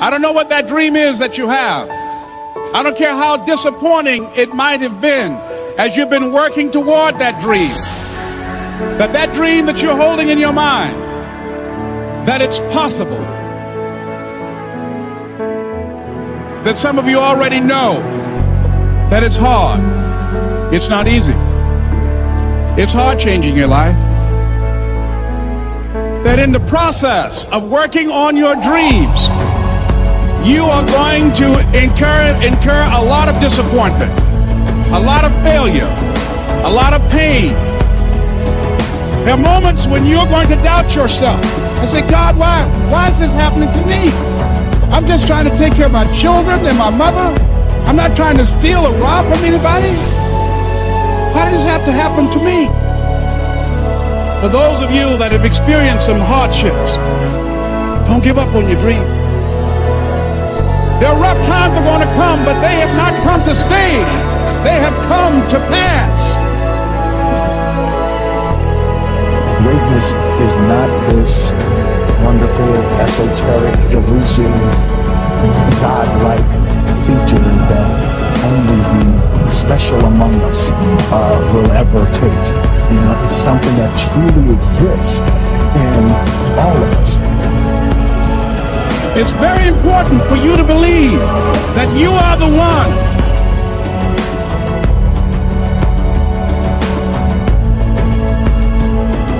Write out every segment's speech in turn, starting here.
I don't know what that dream is that you have. I don't care how disappointing it might have been as you've been working toward that dream. That that dream that you're holding in your mind, that it's possible. That some of you already know that it's hard. It's not easy. It's hard changing your life. That in the process of working on your dreams, you are going to incur, incur a lot of disappointment, a lot of failure, a lot of pain. There are moments when you're going to doubt yourself and say, God, why, why is this happening to me? I'm just trying to take care of my children and my mother. I'm not trying to steal or rob from anybody. Why did this have to happen to me? For those of you that have experienced some hardships, don't give up on your dream. There are rough times are going to come, but they have not come to stay. They have come to pass. Greatness is not this wonderful, esoteric, elusive, God-like feature that only the special among us uh, will ever taste. You know, it's something that truly exists in all of us. It's very important for you to believe that you are the one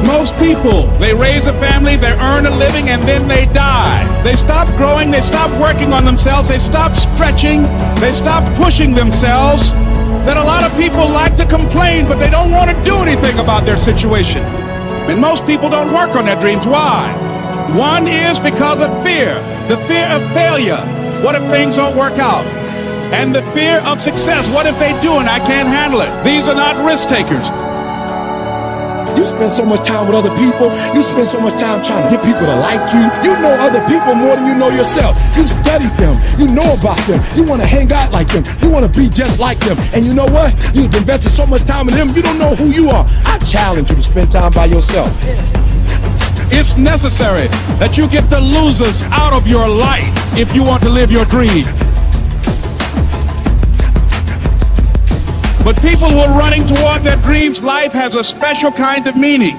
Most people, they raise a family, they earn a living, and then they die. They stop growing, they stop working on themselves, they stop stretching, they stop pushing themselves. That a lot of people like to complain, but they don't want to do anything about their situation. And most people don't work on their dreams. Why? One is because of fear. The fear of failure. What if things don't work out? And the fear of success. What if they do and I can't handle it? These are not risk takers. You spend so much time with other people. You spend so much time trying to get people to like you. You know other people more than you know yourself. You study them. You know about them. You want to hang out like them. You want to be just like them. And you know what? You've invested so much time in them, you don't know who you are. I challenge you to spend time by yourself. It's necessary that you get the losers out of your life if you want to live your dream. But people who are running toward their dreams, life has a special kind of meaning.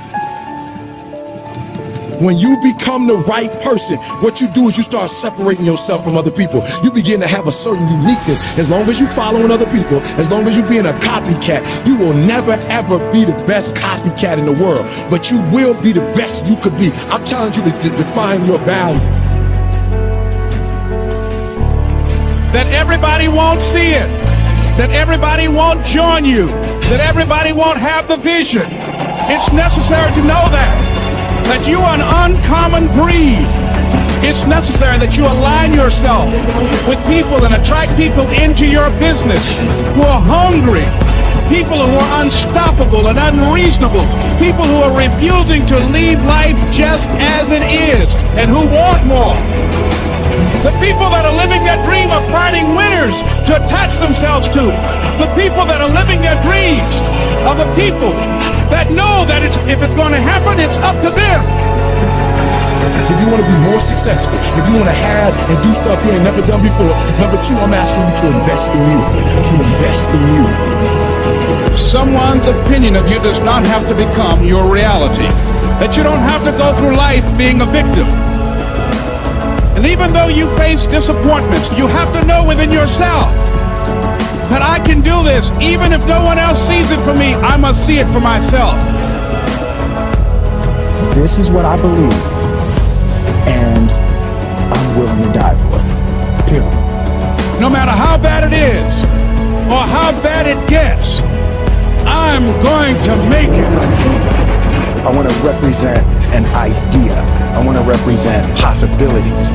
When you become the right person, what you do is you start separating yourself from other people. You begin to have a certain uniqueness. As long as you're following other people, as long as you're being a copycat, you will never ever be the best copycat in the world. But you will be the best you could be. I'm telling you to, to define your value. That everybody won't see it. That everybody won't join you. That everybody won't have the vision. It's necessary to know that that you are an uncommon breed. It's necessary that you align yourself with people and attract people into your business who are hungry, people who are unstoppable and unreasonable, people who are refusing to leave life just as it is and who want more. The people that are living their dream of finding winners to attach themselves to. The people that are living their dreams are the people that know that it's, if it's going to happen, it's up to them. If you want to be more successful, if you want to have and do stuff you ain't never done before, number two, I'm asking you to invest in you. To invest in you. Someone's opinion of you does not have to become your reality. That you don't have to go through life being a victim. And even though you face disappointments, you have to know within yourself that I can do this. Even if no one else sees it for me, I must see it for myself. This is what I believe, and I'm willing to die for it. Period. No matter how bad it is, or how bad it gets, I'm going to make it. I want to represent an idea. I want to represent possibilities.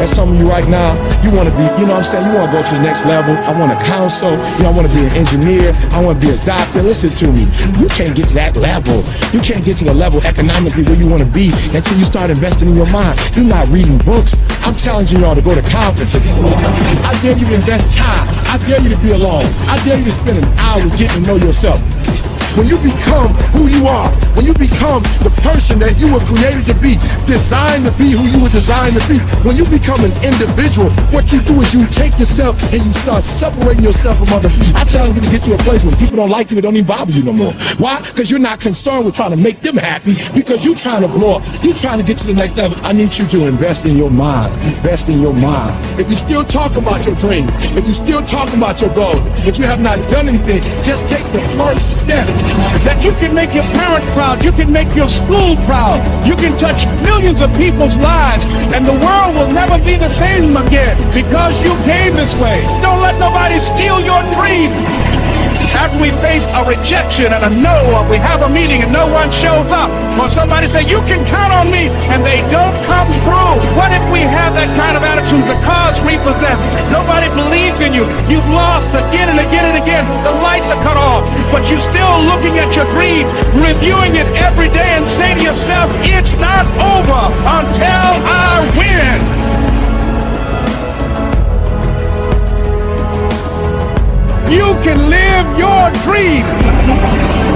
And some of you right now, you want to be, you know what I'm saying? You want to go to the next level. I want to counsel. You know, I want to be an engineer. I want to be a doctor. Listen to me. You can't get to that level. You can't get to the level economically where you want to be until you start investing in your mind. You're not reading books. I'm challenging y'all to go to conferences. I dare you to invest time. I dare you to be alone. I dare you to spend an hour getting to know yourself. When you become who you are, when you become the person that you were created to be, designed to be who you were designed to be, when you become an individual, what you do is you take yourself and you start separating yourself from other people. I challenge you to get to a place where people don't like you, it don't even bother you no more. Why? Because you're not concerned with trying to make them happy because you're trying to blow up. You're trying to get to the next level. I need you to invest in your mind. Invest in your mind. If you still talk about your dream, if you still talk about your goal, but you have not done anything, just take the first step. That you can make your parents proud, you can make your school proud, you can touch millions of people's lives, and the world will never be the same again because you came this way. Don't let nobody steal your dream. After we face a rejection and a no, or we have a meeting and no one shows up, or somebody say, you can count on me, and they don't come through. What if we have that kind of attitude? The car's repossessed. Nobody believes in you. You've lost again and again and again. The lights are cut off, but you're still looking at your dream, reviewing it every day, and say to yourself, it's not over until I win. You can live your dream.